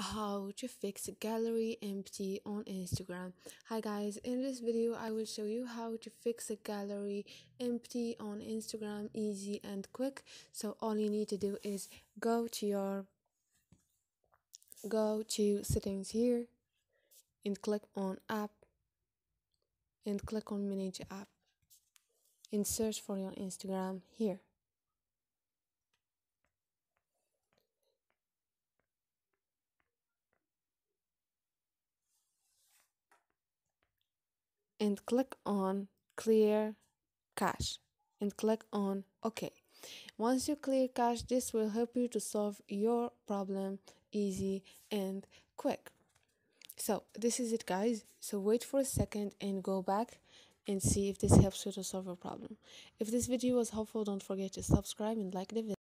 how to fix gallery empty on Instagram. Hi guys, in this video I will show you how to fix a gallery empty on Instagram easy and quick. So all you need to do is go to your go to settings here and click on app and click on manage app and search for your Instagram here. And click on clear cache and click on OK. Once you clear cache, this will help you to solve your problem easy and quick. So this is it guys. So wait for a second and go back and see if this helps you to solve your problem. If this video was helpful, don't forget to subscribe and like the video.